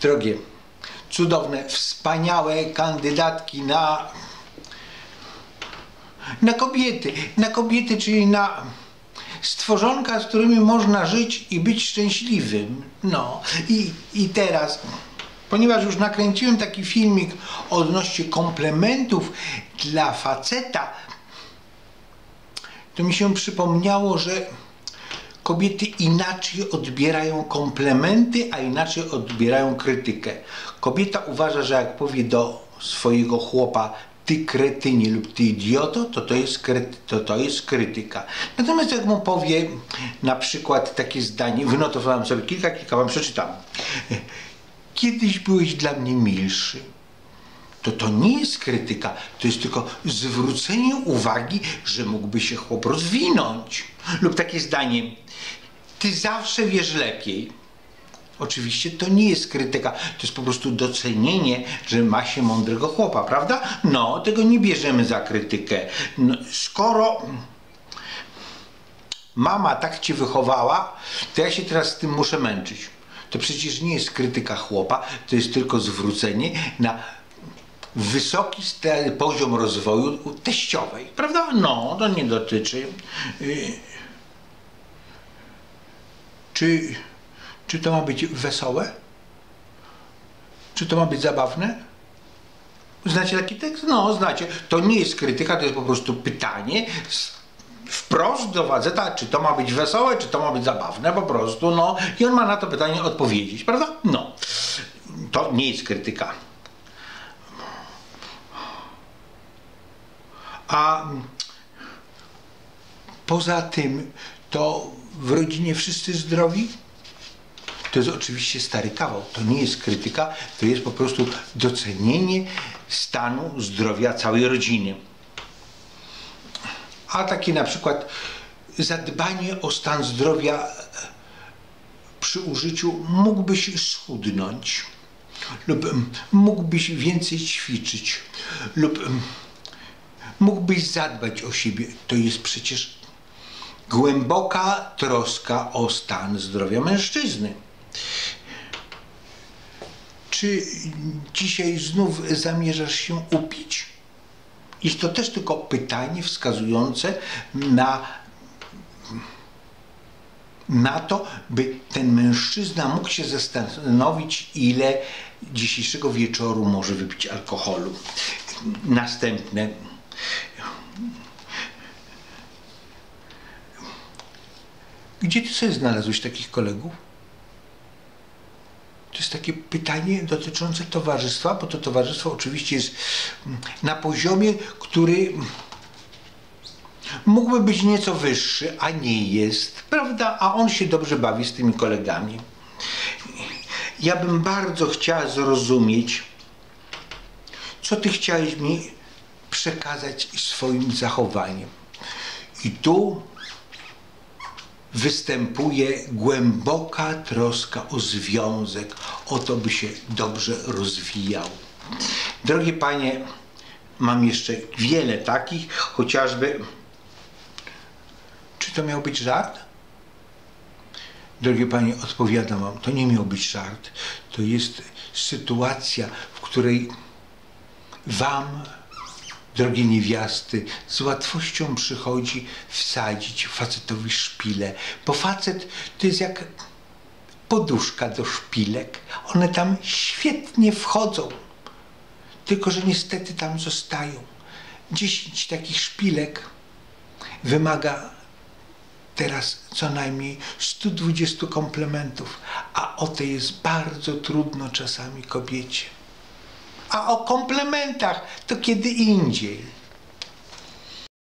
Drogie, cudowne, wspaniałe kandydatki na na kobiety, na kobiety, czyli na stworzonka, z którymi można żyć i być szczęśliwym. No i, i teraz, ponieważ już nakręciłem taki filmik odnośnie komplementów dla faceta, to mi się przypomniało, że kobiety inaczej odbierają komplementy, a inaczej odbierają krytykę. Kobieta uważa, że jak powie do swojego chłopa ty kretynie lub ty idioto, to to jest, kryty, to to jest krytyka. Natomiast jak mu powie na przykład takie zdanie, wynotowałem sobie kilka, kilka wam przeczytam. Kiedyś byłeś dla mnie milszy. To to nie jest krytyka, to jest tylko zwrócenie uwagi, że mógłby się chłop rozwinąć. Lub takie zdanie, ty zawsze wiesz lepiej. Oczywiście to nie jest krytyka, to jest po prostu docenienie, że ma się mądrego chłopa, prawda? No, tego nie bierzemy za krytykę. No, skoro mama tak cię wychowała, to ja się teraz z tym muszę męczyć. To przecież nie jest krytyka chłopa, to jest tylko zwrócenie na wysoki poziom rozwoju teściowej, prawda? No, to nie dotyczy. Y, czy czy to ma być wesołe? Czy to ma być zabawne? Znacie taki tekst? No, znacie. To nie jest krytyka, to jest po prostu pytanie wprost do faceta, czy to ma być wesołe, czy to ma być zabawne, po prostu, no. I on ma na to pytanie odpowiedzieć, prawda? No. To nie jest krytyka. A poza tym, to w rodzinie wszyscy zdrowi? To jest oczywiście stary kawał. To nie jest krytyka, to jest po prostu docenienie stanu zdrowia całej rodziny. A takie na przykład zadbanie o stan zdrowia przy użyciu mógłbyś schudnąć lub mógłbyś więcej ćwiczyć lub mógłbyś zadbać o siebie. To jest przecież głęboka troska o stan zdrowia mężczyzny. Czy dzisiaj znów zamierzasz się upić? Jest to też tylko pytanie wskazujące na, na to, by ten mężczyzna mógł się zastanowić, ile dzisiejszego wieczoru może wypić alkoholu. Następne. Gdzie ty sobie znalazłeś takich kolegów? To jest takie pytanie dotyczące towarzystwa, bo to towarzystwo oczywiście jest na poziomie, który mógłby być nieco wyższy, a nie jest, prawda? A on się dobrze bawi z tymi kolegami. Ja bym bardzo chciała zrozumieć, co ty chciałeś mi przekazać swoim zachowaniem. I tu występuje głęboka troska o związek, o to, by się dobrze rozwijał. Drogie panie, mam jeszcze wiele takich, chociażby. Czy to miał być żart? Drogie panie, odpowiadam wam, to nie miał być żart. To jest sytuacja, w której wam drogie niewiasty, z łatwością przychodzi wsadzić facetowi szpilę, bo facet to jest jak poduszka do szpilek. One tam świetnie wchodzą, tylko że niestety tam zostają. Dziesięć takich szpilek wymaga teraz co najmniej 120 komplementów, a o te jest bardzo trudno czasami kobiecie. A o komplementach to kiedy indziej.